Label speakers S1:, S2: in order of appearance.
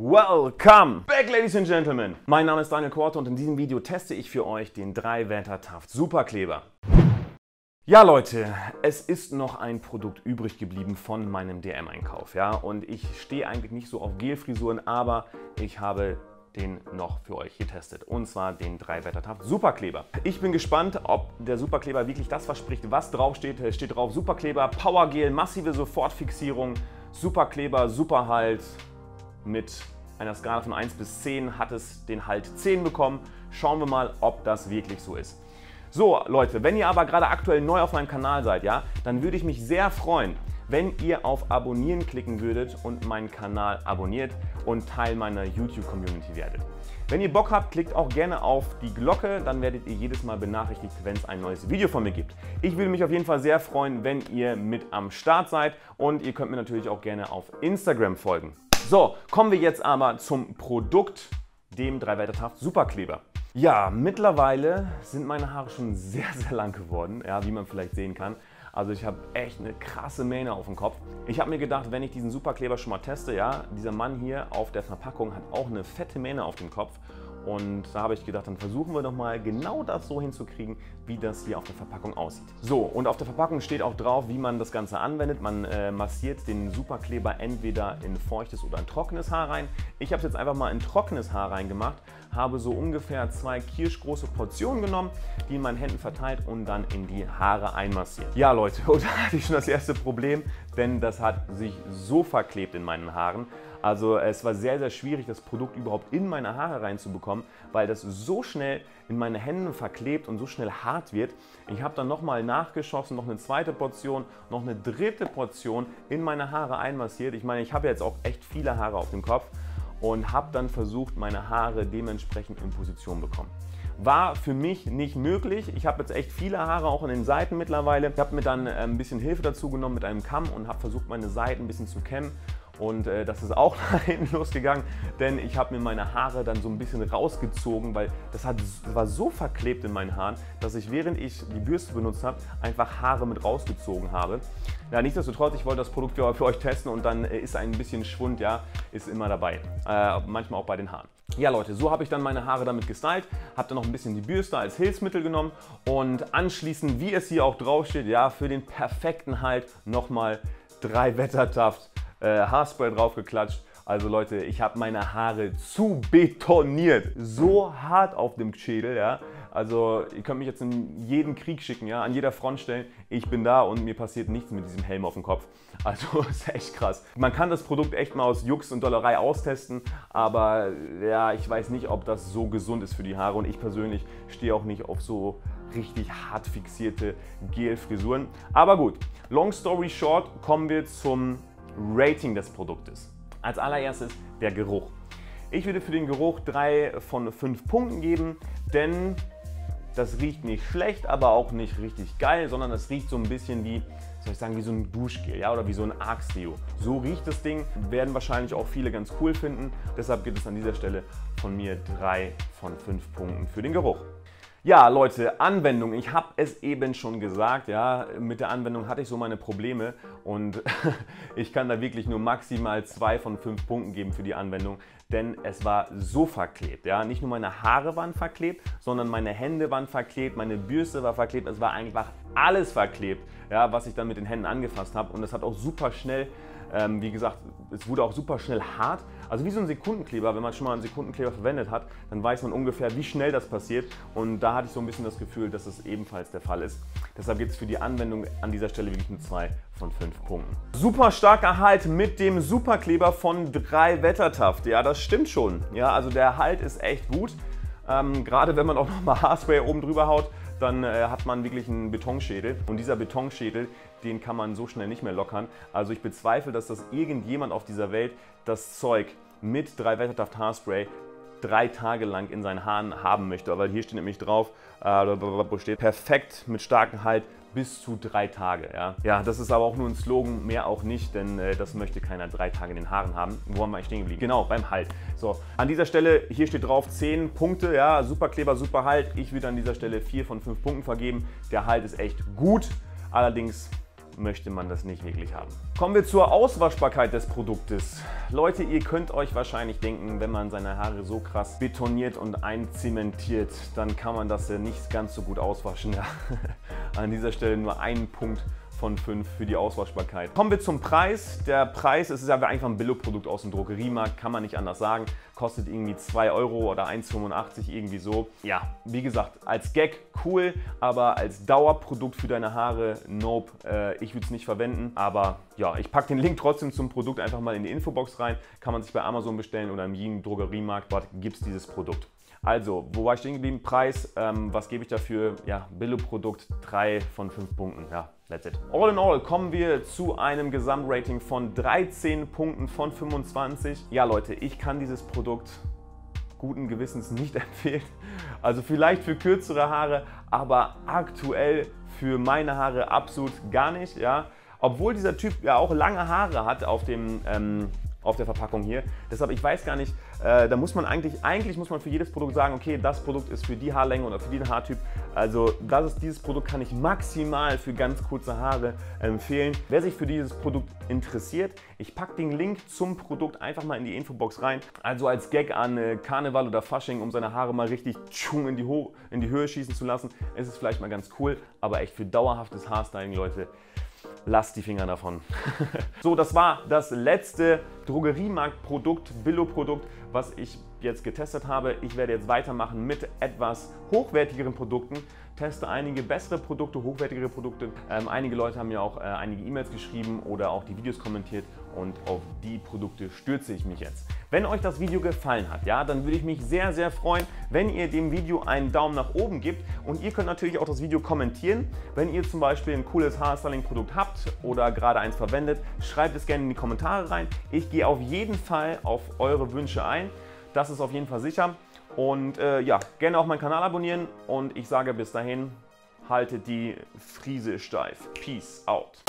S1: Welcome back, Ladies and Gentlemen. Mein Name ist Daniel Korte und in diesem Video teste ich für euch den 3 Wetter Taft Superkleber. Ja Leute, es ist noch ein Produkt übrig geblieben von meinem DM-Einkauf. Ja? Und ich stehe eigentlich nicht so auf Gelfrisuren, aber ich habe den noch für euch getestet. Und zwar den 3 Wettertaft Superkleber. Ich bin gespannt, ob der Superkleber wirklich das verspricht, was draufsteht. Es steht drauf Superkleber, Powergel, massive Sofortfixierung, Superkleber, Superhalt mit einer Skala von 1 bis 10 hat es den Halt 10 bekommen. Schauen wir mal, ob das wirklich so ist. So Leute, wenn ihr aber gerade aktuell neu auf meinem Kanal seid, ja, dann würde ich mich sehr freuen, wenn ihr auf Abonnieren klicken würdet und meinen Kanal abonniert und Teil meiner YouTube-Community werdet. Wenn ihr Bock habt, klickt auch gerne auf die Glocke, dann werdet ihr jedes Mal benachrichtigt, wenn es ein neues Video von mir gibt. Ich würde mich auf jeden Fall sehr freuen, wenn ihr mit am Start seid und ihr könnt mir natürlich auch gerne auf Instagram folgen. So, kommen wir jetzt aber zum Produkt, dem 3 Taft Superkleber. Ja, mittlerweile sind meine Haare schon sehr, sehr lang geworden, ja, wie man vielleicht sehen kann. Also ich habe echt eine krasse Mähne auf dem Kopf. Ich habe mir gedacht, wenn ich diesen Superkleber schon mal teste, ja, dieser Mann hier auf der Verpackung hat auch eine fette Mähne auf dem Kopf und da habe ich gedacht, dann versuchen wir doch mal genau das so hinzukriegen, wie das hier auf der Verpackung aussieht. So, und auf der Verpackung steht auch drauf, wie man das Ganze anwendet. Man äh, massiert den Superkleber entweder in feuchtes oder in trockenes Haar rein. Ich habe es jetzt einfach mal in trockenes Haar reingemacht, habe so ungefähr zwei kirschgroße Portionen genommen, die in meinen Händen verteilt und dann in die Haare einmassiert. Ja Leute, und da hatte ich schon das erste Problem, denn das hat sich so verklebt in meinen Haaren. Also es war sehr, sehr schwierig, das Produkt überhaupt in meine Haare reinzubekommen, weil das so schnell in meine Hände verklebt und so schnell hart wird. Ich habe dann nochmal nachgeschossen, noch eine zweite Portion, noch eine dritte Portion in meine Haare einmassiert. Ich meine, ich habe jetzt auch echt viele Haare auf dem Kopf und habe dann versucht, meine Haare dementsprechend in Position bekommen. War für mich nicht möglich. Ich habe jetzt echt viele Haare auch an den Seiten mittlerweile. Ich habe mir dann äh, ein bisschen Hilfe dazu genommen mit einem Kamm und habe versucht, meine Seiten ein bisschen zu kämmen und äh, das ist auch nach hinten losgegangen, denn ich habe mir meine Haare dann so ein bisschen rausgezogen, weil das, hat, war so verklebt in meinen Haaren, dass ich während ich die Bürste benutzt habe, einfach Haare mit rausgezogen habe. Ja, nichtsdestotrotz, ich wollte das Produkt für, für euch testen und dann äh, ist ein bisschen Schwund, ja, ist immer dabei. Äh, manchmal auch bei den Haaren. Ja Leute, so habe ich dann meine Haare damit gestylt, habe dann noch ein bisschen die Bürste als Hilfsmittel genommen und anschließend, wie es hier auch drauf steht, ja, für den perfekten Halt nochmal drei Wettertaft äh, Haarspray draufgeklatscht. Also Leute, ich habe meine Haare zu betoniert. So hart auf dem Schädel, ja. Also ihr könnt mich jetzt in jeden Krieg schicken, ja, an jeder Front stellen. Ich bin da und mir passiert nichts mit diesem Helm auf dem Kopf. Also ist echt krass. Man kann das Produkt echt mal aus Jux und Dollerei austesten, aber ja, ich weiß nicht, ob das so gesund ist für die Haare und ich persönlich stehe auch nicht auf so richtig hart fixierte Gelfrisuren. Aber gut, long story short, kommen wir zum Rating des Produktes. Als allererstes der Geruch. Ich würde für den Geruch drei von fünf Punkten geben, denn das riecht nicht schlecht, aber auch nicht richtig geil, sondern es riecht so ein bisschen wie, soll ich sagen, wie so ein Duschgel ja, oder wie so ein Axe-Deo. So riecht das Ding, werden wahrscheinlich auch viele ganz cool finden. Deshalb gibt es an dieser Stelle von mir drei von fünf Punkten für den Geruch. Ja, Leute, Anwendung. Ich habe es eben schon gesagt, ja, mit der Anwendung hatte ich so meine Probleme und ich kann da wirklich nur maximal zwei von fünf Punkten geben für die Anwendung, denn es war so verklebt, ja. Nicht nur meine Haare waren verklebt, sondern meine Hände waren verklebt, meine Bürste war verklebt, es war einfach alles verklebt, ja, was ich dann mit den Händen angefasst habe und es hat auch super schnell ähm, wie gesagt, es wurde auch super schnell hart. Also wie so ein Sekundenkleber, wenn man schon mal einen Sekundenkleber verwendet hat, dann weiß man ungefähr, wie schnell das passiert. Und da hatte ich so ein bisschen das Gefühl, dass es ebenfalls der Fall ist. Deshalb gibt es für die Anwendung an dieser Stelle wirklich nur zwei von fünf Punkten. Super starker Halt mit dem Superkleber von 3 Wettertaft. Ja, das stimmt schon. Ja, also der Halt ist echt gut. Ähm, gerade wenn man auch noch mal Haarspray oben drüber haut, dann äh, hat man wirklich einen Betonschädel. Und dieser Betonschädel, den kann man so schnell nicht mehr lockern. Also ich bezweifle, dass das irgendjemand auf dieser Welt das Zeug mit 3 Wettertaft Haarspray drei Tage lang in seinen Haaren haben möchte. Weil hier steht nämlich drauf, äh, steht perfekt mit starkem Halt bis zu drei Tage. Ja. ja, das ist aber auch nur ein Slogan, mehr auch nicht, denn äh, das möchte keiner drei Tage in den Haaren haben. Wo haben wir eigentlich stehen geblieben? Genau, beim Halt. So, an dieser Stelle, hier steht drauf 10 Punkte, ja, super Kleber, super Halt. Ich würde an dieser Stelle 4 von 5 Punkten vergeben. Der Halt ist echt gut, allerdings möchte man das nicht wirklich haben. Kommen wir zur Auswaschbarkeit des Produktes. Leute, ihr könnt euch wahrscheinlich denken, wenn man seine Haare so krass betoniert und einzementiert, dann kann man das ja nicht ganz so gut auswaschen. Ja. An dieser Stelle nur ein Punkt von 5 für die Auswaschbarkeit. Kommen wir zum Preis. Der Preis ist ja einfach ein Billo-Produkt aus dem Drogeriemarkt, kann man nicht anders sagen. Kostet irgendwie 2 Euro oder 1,85 irgendwie so. Ja, wie gesagt, als Gag cool, aber als Dauerprodukt für deine Haare, nope, äh, ich würde es nicht verwenden. Aber ja, ich packe den Link trotzdem zum Produkt einfach mal in die Infobox rein. Kann man sich bei Amazon bestellen oder im jedem Drogeriemarkt. Dort gibt es dieses Produkt. Also, wo war ich stehen geblieben? Preis, ähm, was gebe ich dafür? Ja, Billo-Produkt, 3 von 5 Punkten. Ja, that's it. All in all kommen wir zu einem Gesamtrating von 13 Punkten von 25. Ja, Leute, ich kann dieses Produkt guten Gewissens nicht empfehlen. Also vielleicht für kürzere Haare, aber aktuell für meine Haare absolut gar nicht. Ja. Obwohl dieser Typ ja auch lange Haare hat auf dem ähm, auf der Verpackung hier. Deshalb, ich weiß gar nicht, äh, da muss man eigentlich, eigentlich muss man für jedes Produkt sagen, okay, das Produkt ist für die Haarlänge oder für den Haartyp. Also das ist, dieses Produkt kann ich maximal für ganz kurze Haare empfehlen. Wer sich für dieses Produkt interessiert, ich packe den Link zum Produkt einfach mal in die Infobox rein. Also als Gag an äh, Karneval oder Fasching, um seine Haare mal richtig in die, in die Höhe schießen zu lassen, ist es vielleicht mal ganz cool, aber echt für dauerhaftes Haarstyling, Leute, lasst die Finger davon. so, das war das letzte Drogeriemarktprodukt, Billo-Produkt, was ich jetzt getestet habe. Ich werde jetzt weitermachen mit etwas hochwertigeren Produkten, teste einige bessere Produkte, hochwertigere Produkte. Ähm, einige Leute haben mir auch äh, einige E-Mails geschrieben oder auch die Videos kommentiert und auf die Produkte stürze ich mich jetzt. Wenn euch das Video gefallen hat, ja, dann würde ich mich sehr, sehr freuen, wenn ihr dem Video einen Daumen nach oben gebt und ihr könnt natürlich auch das Video kommentieren. Wenn ihr zum Beispiel ein cooles Haarstyling-Produkt habt oder gerade eins verwendet, schreibt es gerne in die Kommentare rein. Ich gehe auf jeden Fall auf eure Wünsche ein. Das ist auf jeden Fall sicher. Und äh, ja, gerne auch meinen Kanal abonnieren und ich sage bis dahin, haltet die Friese steif. Peace out.